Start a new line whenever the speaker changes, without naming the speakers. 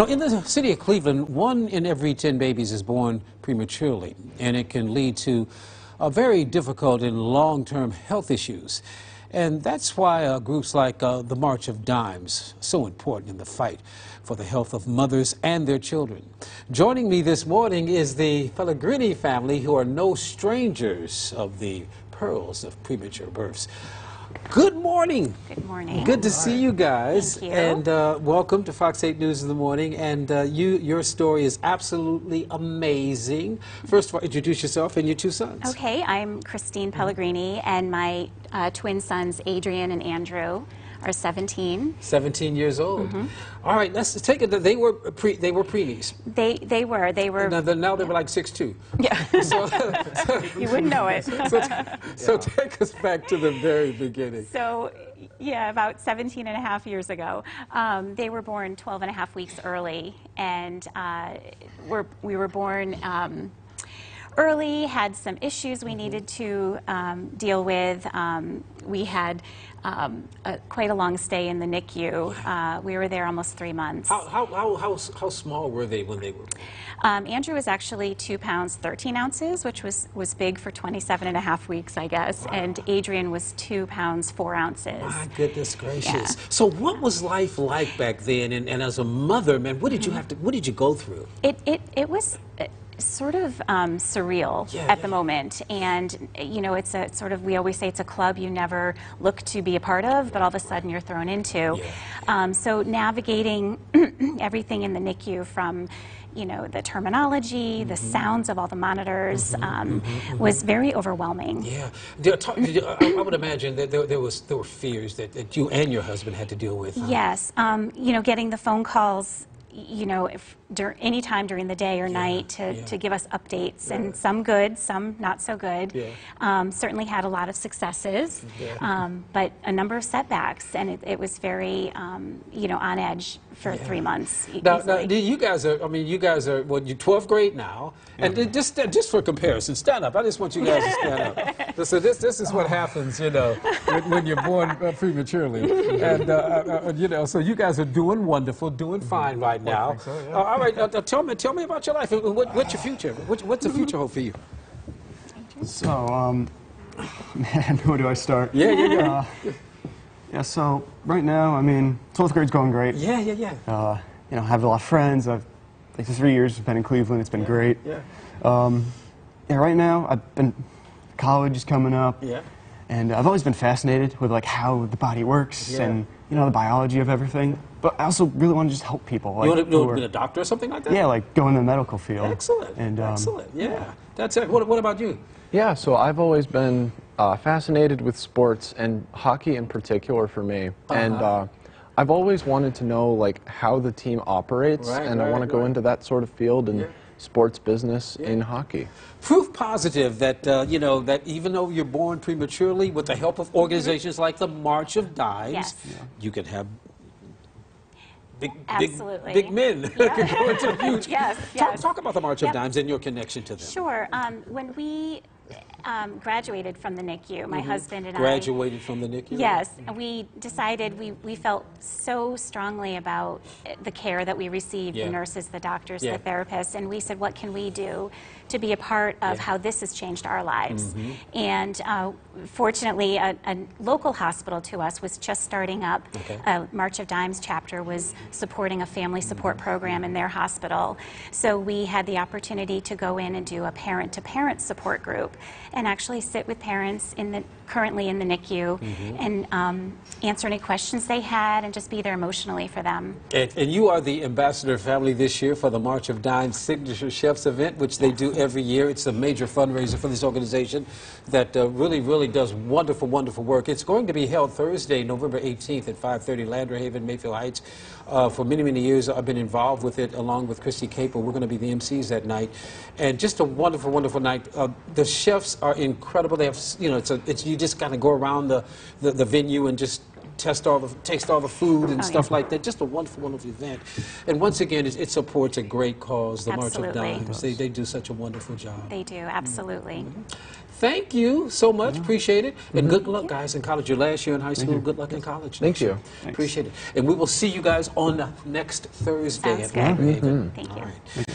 Know, in the city of Cleveland, one in every 10 babies is born prematurely, and it can lead to a very difficult and long-term health issues. And that's why uh, groups like uh, the March of Dimes so important in the fight for the health of mothers and their children. Joining me this morning is the Pellegrini family, who are no strangers of the pearls of premature births. Good morning.
Good morning.
Good to see you guys.
Thank you.
And uh, welcome to Fox 8 News in the morning. And uh, you, your story is absolutely amazing. First of all, introduce yourself and your two sons.
Okay, I'm Christine Pellegrini, and my uh, twin sons, Adrian and Andrew, are 17.
17 years old.
Mm-hmm.
All right, let's take it that they were pre, they were preemies.
They they were they were.
Now, now they were like 6'2".
yeah,
So,
you wouldn't know it.
so, so take us back to the very beginning.
So, yeah, about 17 and a half years ago, um, they were born 12 and a half weeks early, and uh, we're, we were born um, early, had some issues we needed to um, deal with. Um, we had um, a, quite a long stay in the NICU. Uh, we were there almost three months.
How, how, how, how, how small were they when they were?
Um, Andrew was actually two pounds, 13 ounces, which was, was big for 27 and a half weeks, I guess. And Adrian was two pounds, four ounces.
My goodness gracious.
Yeah.
So what was life like back then? And, and as a mother, man, what did
Mm-hmm.
you have to, what did you go through?
It, it, it was uh, sort of um, surreal
Yeah,
at
yeah.
the moment. And, you know, it's a sort of, we always say it's a club you never look to be a part of, but all of a sudden you're thrown into.
Yeah.
Um, so navigating everything in the NICU from, you know, the terminology, the
Mm-hmm.
sounds of all the monitors um, was very overwhelming.
Yeah. Talk- you- I, I would imagine that there, there, was, there were fears that, that you and your husband had to deal with. huh?
Yes, um, you know, getting the phone calls, you know, if dur- any time during the day or night to,
yeah.
to give us updates, and some good, some not so good.
Yeah.
Um, certainly had a lot of successes,
Yeah.
um, but a number of setbacks, and it, it was very, um, you know, on edge for three months. e-
Now, now, you guys are, I mean, you guys are, well, you're 12th grade now. And just, just for comparison, stand up. I just want you guys to stand up. So this, this is what happens, you know, when, when you're born uh, prematurely. And, uh, uh, uh, you know, so you guys are doing wonderful, doing fine right now.
so, yeah.
Uh, all right, tell me, tell me about your life. What, what's your future? What, what's the future hold for you?
So, um, man, where do I start?
Yeah, yeah, yeah.
Uh, yeah, so right now, I mean, 12th grade's going great.
Yeah, yeah, yeah.
Uh, you know, I have a lot of friends. I've, like, the three years I've been in Cleveland, it's been great.
Yeah.
Um, yeah, right now, I've been, college is coming up.
Yeah.
And I've always been fascinated with, like, how the body works
Yeah.
and, you know, the biology of everything. But I also really want to just help people. Like,
You want to
who are-
be a doctor or something like that?
yeah, like, go in the medical field.
Excellent.
And, um,
Excellent. Yeah. That's it. What, what about you?
Yeah, so I've always been uh, fascinated with sports and hockey in particular for me. And
Uh-huh.
uh, I've always wanted to know like how the team operates,
Right,
and I
right,
want to go
right.
into that sort of field and.
Yeah.
Sports business in hockey.
proof positive that uh, you know that even though you're born prematurely, with the help of organizations like the March of Dimes,
Yes.
you can have big,
Absolutely.
big, big men can go into the future.
Yes,
Talk, talk about the March of
Yep.
Dimes and your connection to them.
Sure. Um, when we um, graduated from the NICU, my husband and I.
Mm-hmm. Graduated from the NICU.
Yes, and we decided we, we felt so strongly about uh, the care that we received,
Yeah.
the nurses, the doctors,
Yeah.
the therapists, and we said, what can we do to be a part of
Yeah.
How this has changed our lives? And uh, fortunately, a, a local hospital to us was just starting up.
Okay.
A March of Dimes chapter was supporting a family support program in their hospital. So we had the opportunity to go in and do a parent-to-parent support group and actually sit with parents in the currently in the NICU and um, answer any questions they had and just be there emotionally for them.
And, and you are the ambassador family this year for the March of Dimes Signature Chefs event, which they do every year. It's a major fundraiser for this organization that uh, really, really does wonderful, wonderful work. It's going to be held Thursday, November 18th at 5:30 Landerhaven, Mayfield Heights. Uh, for many, many years, I've been involved with it along with Kristi Capel. We're going to be the MCs that night, and just a wonderful, wonderful night. Uh, the chefs are incredible. They have, you know, it's a, it's you just kind of go around the, the, the venue and just test all the taste all the food and
Oh,
stuff
yeah.
like that. Just a wonderful, wonderful event. And once again, it, it supports a great cause, the March of Dimes. They, they do such a wonderful job.
They do, absolutely. Mm-hmm.
Thank you so much. Appreciate it. And mm-hmm. good luck, guys, in college. Your last year in high school. Good luck in college.
Thank
next year.
you.
Appreciate it. And we will see you guys on next Thursday
Sounds
at
good.
Fairhaven. Mm-hmm.
Thank
All
you.
right.